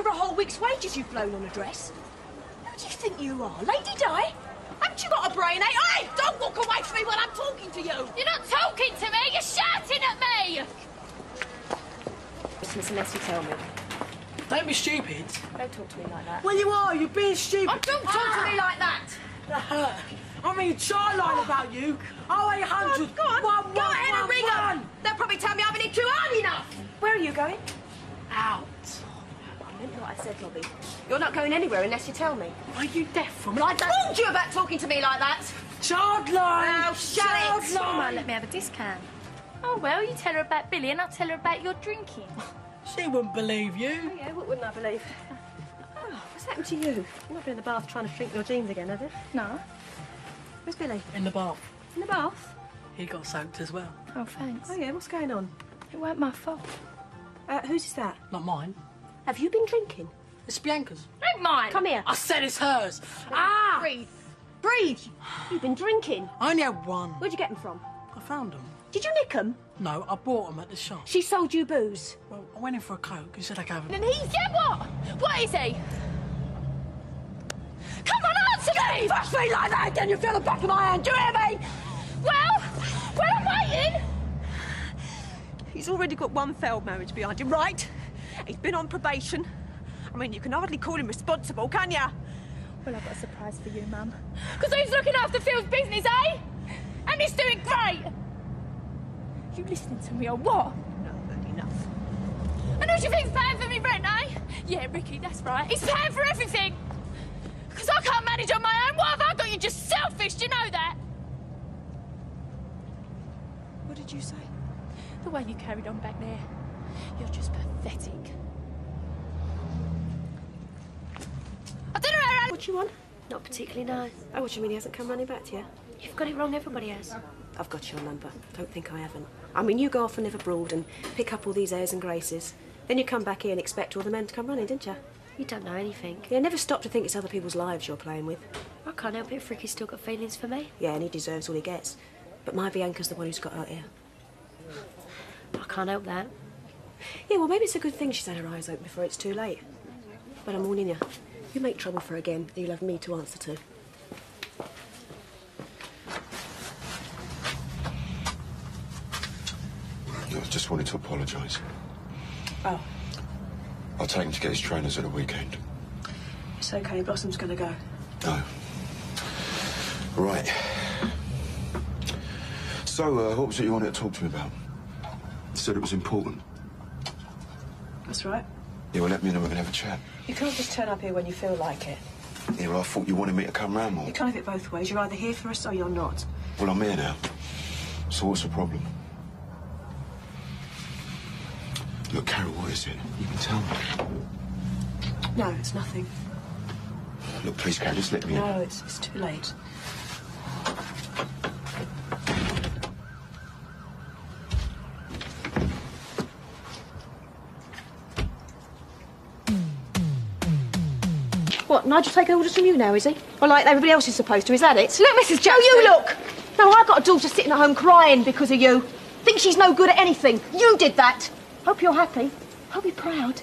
over a whole week's wages you've blown on a dress. Who do you think you are, Lady Di? Haven't you got a brain, eh? Hey, don't walk away from me when I'm talking to you! You're not talking to me, you're shouting at me! Christmas unless you tell me. Don't be stupid. Don't talk to me like that. Well, you are. You're being stupid. Oh, don't talk to me like that! That hurt. I mean, try lying about you. Oh, 800. Go on, One, go one, ahead and ring one. them. They'll probably tell me I haven't hit too hard enough. Where are you going? Out. I meant what I said, Robbie. You're not going anywhere unless you tell me. Are you deaf from I told you about talking to me like that. Child line. Oh, shut it. Come on, let me have a discount. Oh, well, you tell her about Billy and I'll tell her about your drinking. She wouldn't believe you. Oh, Yeah, what wouldn't I believe? Oh, what's happened to you? You've not been in the bath trying to shrink your jeans again, have you? No? Where's Billy? In the bath. In the bath? He got soaked as well. Oh, thanks. Oh, yeah, what's going on? It weren't my fault. Uh, whose is that? Not mine. Have you been drinking? It's Bianca's. Ain't mine! Come here. I said it's hers. Ah! Breathe. Breathe. You've been drinking. I only had one. Where'd you get them from? I found them. Did you nick them? No, I bought them at the shop. She sold you booze. Well, I went in for a coke. He said I gave him. And he's, yeah, what? What is he? Come on, answer me! Touch me like that again, you feel the back of my hand. Do you hear me? Well, well, I'm waiting. He's already got one failed marriage behind him, right? He's been on probation. I mean, you can hardly call him responsible, can ya? Well, I've got a surprise for you, Mum. Because who's looking after Phil's business, eh? And he's doing great! You listening to me or what? No, but enough. And who do you think's paying for me rent, eh? Yeah, Ricky, that's right. He's paying for everything! Because I can't manage on my own. What have I got? You're just selfish, do you know that? What did you say? The way you carried on back there. You're just pathetic. I don't know how I... What you want? Not particularly nice. Oh, what do you mean he hasn't come running back to you? You've got it wrong, everybody has. I've got your number. Don't think I haven't. I mean, you go off and live abroad and pick up all these airs and graces. Then you come back here and expect all the men to come running, didn't you? You don't know anything. Yeah, never stop to think it's other people's lives you're playing with. I can't help it if Ricky's still got feelings for me. Yeah, and he deserves all he gets. But my Bianca's the one who's got out here. I can't help that. Yeah, well, maybe it's a good thing she's had her eyes open before it's too late. But I'm warning you. You make trouble for her again, you'll have me to answer to. I just wanted to apologise. Oh, I'll take him to get his trainers at the weekend. it's okay. Blossom's gonna go. No. Right. So, uh, what was it you wanted to talk to me about? You said it was important. That's right. Yeah, well, let me know we can have a chat. You can't just turn up here when you feel like it. Yeah, I thought you wanted me to come round more. You can't have it both ways. You're either here for us or you're not. Well, I'm here now. So what's the problem? Look, Carol, what is it? You can tell me. No, it's nothing. Look, please, Carol, just let me in. No, it's, it's too late. Nigel taking orders from you now, is he? Or like everybody else is supposed to, is that it? Look, Mrs. Jackson. Oh, you look! No, I've got a daughter sitting at home crying because of you. Think she's no good at anything. You did that. Hope you're happy. Hope you're proud.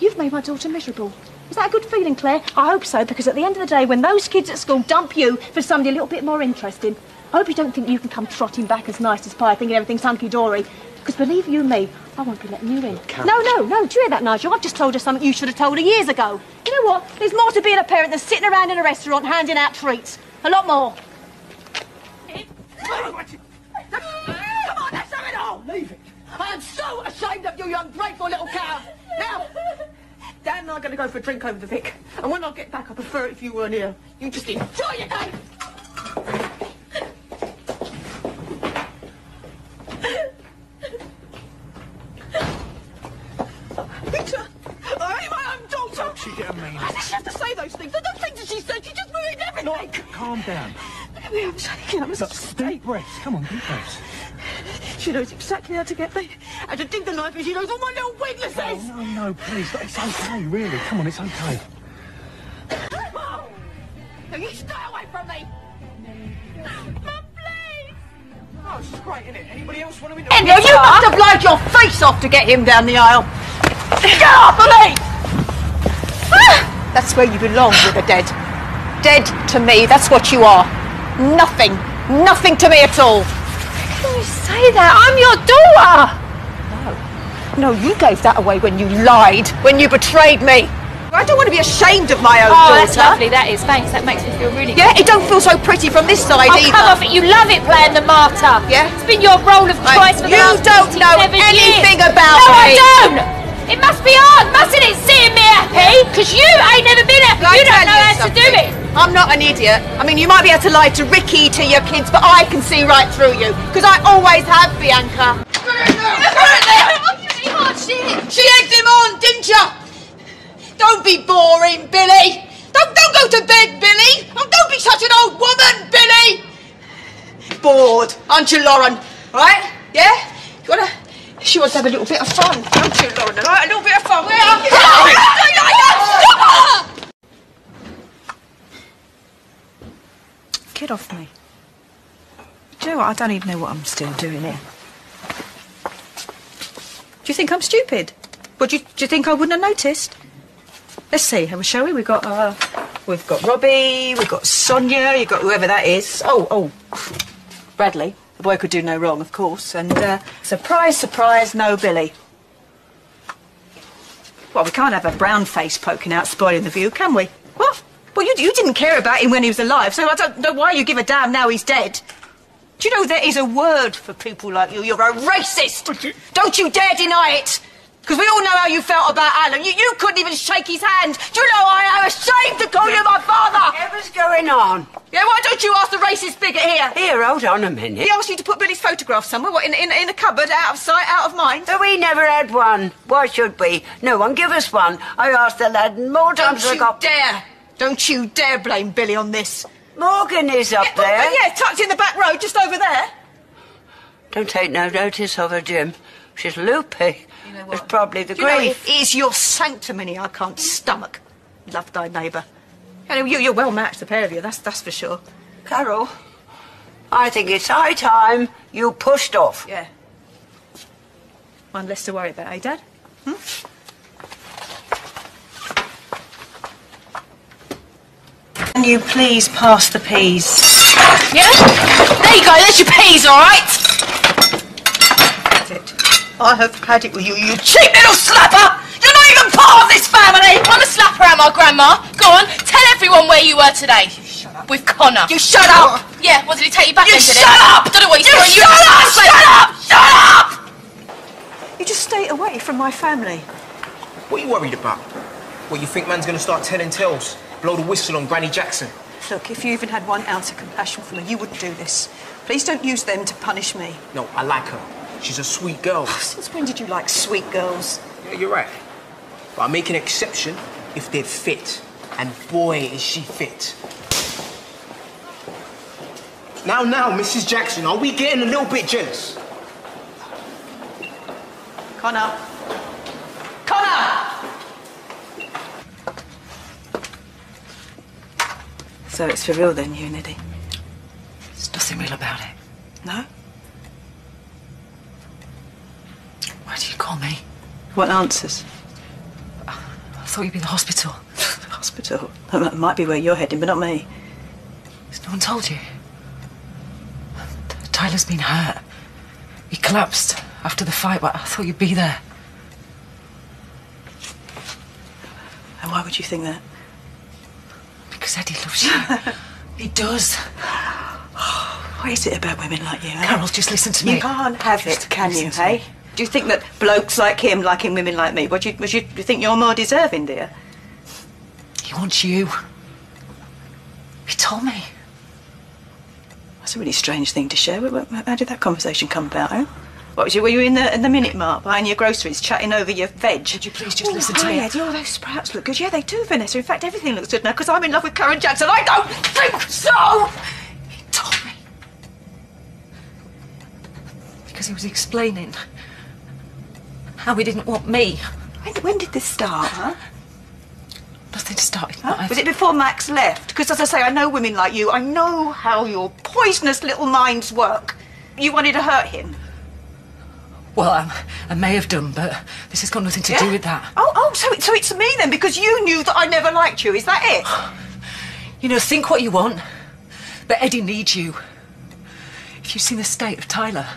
You've made my daughter miserable. Is that a good feeling, Claire? I hope so, because at the end of the day, when those kids at school dump you for somebody a little bit more interesting, I hope you don't think you can come trotting back as nice as pie, thinking everything's hunky-dory. Because believe you me, I won't be letting you in. No, no, no. Do you hear that, Nigel? I've just told her something you should have told her years ago. You know what? There's more to being a parent than sitting around in a restaurant handing out treats. A lot more. Come on, that's not it all. Leave it. I am so ashamed of you, you ungrateful little cow. Now, Dad and I are going to go for a drink over the Vic. And when I get back, I prefer it if you weren't here. You just enjoy your day. Peter, I ain't my own daughter. She get a mean. Why does she have to say those things? The things that she said, she just ruined everything. Calm down. Look at me, I'm shaking. I'm Look, deep breaths. Come on, deep breaths. She knows exactly how to get me. How to dig the knife, and she knows all my little weaknesses. Oh, no, no, please. Look, It's okay, really. Come on, it's okay. Mum! Now you stay away from me! Mum, please! Oh, this is great, isn't it? Anybody else want to Enya, you must have lied your face off to get him down the aisle! Get off of me! Ah! That's where you belong with the dead. Dead to me, that's what you are. Nothing. Nothing to me at all. How can you say that? I'm your daughter! No, No, you gave that away when you lied, when you betrayed me. I don't want to be ashamed of my own Oh, daughter. that's lovely, that is. Thanks, that makes me feel really Yeah, it don't feel so pretty from this side Oh, either. come off it. You love it playing the martyr. Yeah? It's been your role of choice for the last you don't know anything years. about no, I don't. It must be hard, mustn't it, seeing me happy? Because you ain't never been happy. I you don't know how to do it. I'm not an idiot. I mean, you might be able to lie to Ricky, to your kids, but I can see right through you. Because I always have, Bianca. She egged him on, didn't you? Don't be boring, Billy. Don't, don't go to bed, Billy. Oh, don't be such an old woman, Billy. Bored, aren't you, Lauren? Right? Yeah? You wanna... She wants to have a little bit of fun, don't you, Lauren? All right? A little bit of fun. Where are Stop her! Get off me. Do you know what? I don't even know what I'm still doing here. Do you think I'm stupid? Well, do you, do you think I wouldn't have noticed? Let's see, shall we? We've got, uh, we've got Robbie, we've got Sonia, you've got whoever that is. Oh, oh, Bradley. The boy could do no wrong, of course. And, uh, surprise, surprise, no Billy. Well, we can't have a brown face poking out spoiling the view, can we? What? Well, you, you didn't care about him when he was alive, so I don't know why you give a damn now he's dead. Do you know there is a word for people like you? You're a racist! Don't you dare deny it! Because we all know how you felt about Alan. You, you couldn't even shake his hand. Do you know I am ashamed to call you my father? Whatever's going on? Yeah, why don't you ask the racist bigot here? Here, hold on a minute. He asked you to put Billy's photograph somewhere, what, in, in, in a cupboard, out of sight, out of mind? But we never had one. Why should we? No one give us one. I asked the lad more Don't times than I you got... dare! Don't you dare blame Billy on this. Morgan is up yeah, there. oh, yeah, tucked in the back row, just over there. Don't take no notice of her, Jim. She's loopy. You know It's probably the Do you know, grief. it is your sanctimony I can't stomach. Love thy neighbour. You know, you, you're well matched, the pair of you, that's, that's for sure. Carol, I think it's high time you pushed off. Yeah. One less to worry about, eh, Dad? Hmm? Can you please pass the peas? Yeah? There you go, there's your peas, all right? That's it. I have had it with you, you cheap little slapper! You're not even part of this family! I'm a slapper, am I, Grandma? Go on, tell everyone where you were today. You shut up. With Connor. You shut up! Yeah, what did he take you back You then, did shut it? up! Don't know what he's You doing. shut up! Shut up! Shut up! You just stay away from my family. What are you worried about? What, you think man's gonna start telling tales? Blow the whistle on Granny Jackson? Look, if you even had one ounce of compassion for me, you wouldn't do this. Please don't use them to punish me. No, I like her. She's a sweet girl. Since when did you like sweet girls? Yeah, you're right. But I make an exception if they're fit. And boy, is she fit. Now, now, Mrs. Jackson, are we getting a little bit jealous? Connor. Connor! So it's for real then, you and Eddie? There's nothing real about it. No? Why do you call me? What answers? I thought you'd be in the hospital. Hospital. That might be where you're heading, but not me. Has no one told you? Tyler's been hurt. He collapsed after the fight, but I thought you'd be there. And why would you think that? Because Eddie loves you. he does. What is it about women like you, eh? Carol, just listen to me. You can't have it, can you, hey? me. Do you think that blokes like him liking women like me? What do you, would you, you think you're more deserving, dear? He wants you. He told me. That's a really strange thing to share. How did that conversation come about, eh? What was you? Were you in the in the Minute Mart buying your groceries, chatting over your veg? Would you please just Oh, listen to hi, me? Eddie. All those sprouts look good. Yeah, they do, Vanessa. In fact, everything looks good now because I'm in love with Carol Jackson. I don't think so. He told me. Because he was explaining how he didn't want me. When, when did this start, huh? Nothing started. Huh? Was it before Max left? Because, as I say, I know women like you. I know how your poisonous little minds work. You wanted to hurt him. Well, um, I may have done, but this has got nothing to do with that. Oh, oh, so, it- so it's me then, because you knew that I never liked you. Is that it? You know, think what you want, but Eddie needs you. If you've seen the state of Tyler,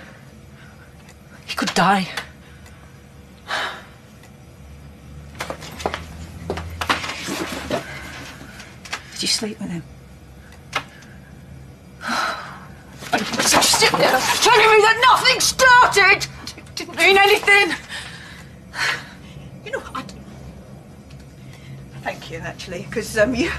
he could die. Did you sleep with him? So sit there telling me that nothing started! Mean anything! You know, I. Thank you, actually, because um, you.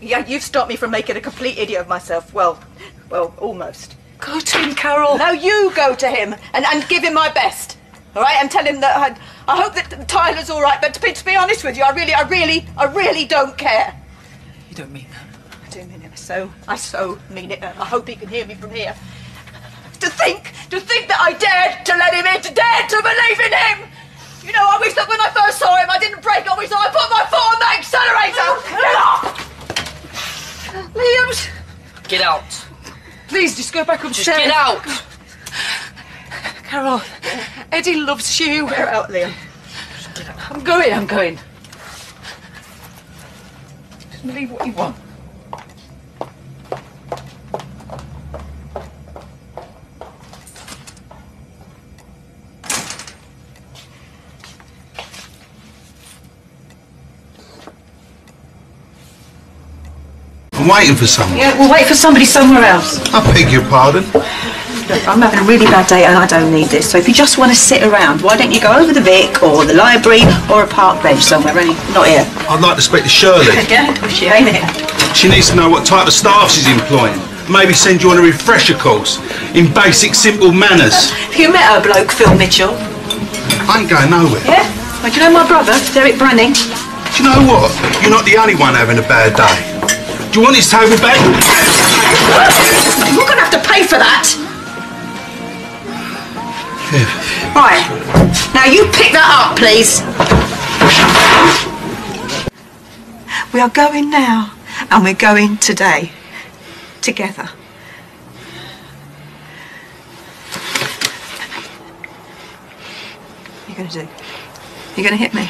Yeah, you've stopped me from making a complete idiot of myself. Well, well, almost. Go to him, Carol. Now you go to him and, and give him my best. All right, and tell him that I, I hope that Tyler's all right. But to be, to be honest with you, I really, I really, I really don't care. You don't mean that. I do mean it. So I so mean it. I hope he can hear me from here. To think, to think that I dared to let him in, to dare to believe in him. You know, I wish that when I first saw him, I didn't break. I wish that I put my foot on that accelerator. Get off! Liam's. Get out. Please, just go back Just get out. Carol, Eddie loves you. Get out, Liam. I'm going, I'm going. Just believe what you want. I'm waiting for someone. Yeah, we'll wait for somebody somewhere else. I beg your pardon. Look, I'm having a really bad day and I don't need this. So if you just want to sit around, why don't you go over the Vic or the library or a park bench somewhere? Only not here. I'd like to speak to Shirley. Yeah, she ain't here. She needs to know what type of staff she's employing. Maybe send you on a refresher course in basic, simple manners. Have you met her bloke, Phil Mitchell? I ain't going nowhere. Yeah? Well, do you know my brother, Derek Branning? Do you know what? You're not the only one having a bad day. Do you want his table back? You're going to have to pay for that. Right. Now you pick that up, please. We are going now, and we're going today. Together. What are you going to do? You're going to hit me?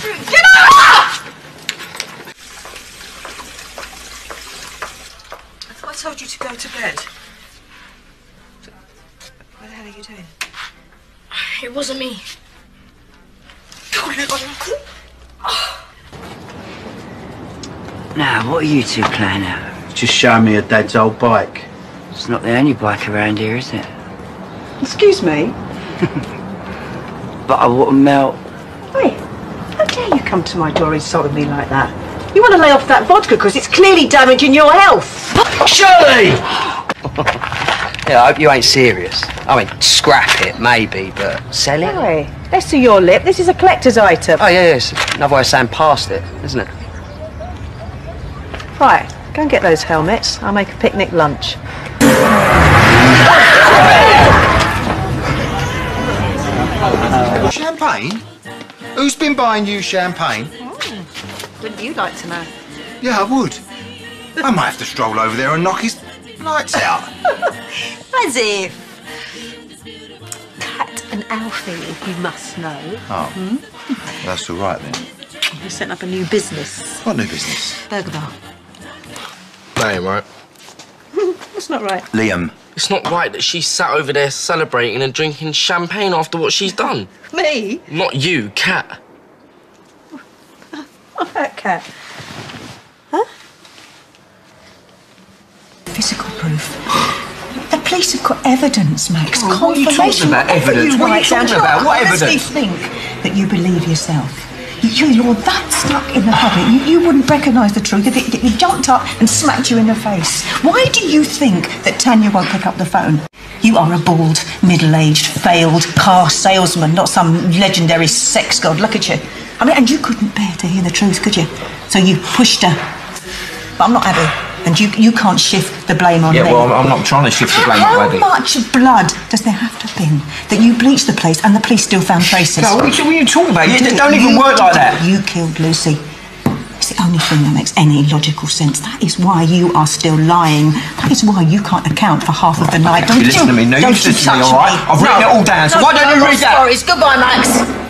Get up! I thought I told you to go to bed. What the hell are you doing? It wasn't me. Now, what are you two playing at? Just show me your dad's old bike. It's not the only bike around here, is it? Excuse me? But I wouldn't melt. Hey, how dare you come to my door and insulting me like that? You want to lay off that vodka because it's clearly damaging your health. Shirley! yeah, I hope you ain't serious. I mean, scrap it, maybe, but sell it? Hey, less to your lip. This is a collector's item. Oh, yeah, yeah, it's another way of saying past it, isn't it? Right, go and get those helmets. I'll make a picnic lunch. Champagne? Who's been buying you champagne? Oh, wouldn't you like to know? Yeah, I would. I might have to stroll over there and knock his lights out. As if. Cat and Alfie, you must know. Oh, hmm? that's all right then. We're setting up a new business. What new business? Burger bar. That ain't right. That's not right. Liam. It's not right that she's sat over there celebrating and drinking champagne after what she's done. Me? Not you, Cat. Oh, that cat. Have got evidence, Max. Oh, what are you talking Confirmation. about, evidence? What are you talking about? What I honestly think that you believe yourself. You, you're that stuck in the habit. You, you wouldn't recognise the truth if it, if it jumped up and smacked you in the face. Why do you think that Tanya won't pick up the phone? You are a bald, middle-aged, failed car salesman, not some legendary sex god. Look at you. I mean, and you couldn't bear to hear the truth, could you? So you pushed her. But I'm not happy. And you, you can't shift the blame on Yeah, me. well, I'm- I'm not trying to shift the blame How on Eddie. much blood does there have to have been that you bleached the place and the police still found traces? No, what are you- what talking about? You- did it it. don't even You work like that. You killed Lucy. It's the only thing that makes any logical sense. That is why you are still lying. That is why you can't account for half of the night. Don't you listen to me, no, you don't listen to me, touch all right? I've written it all down, so why don't you no read that? Stories. Goodbye, Max.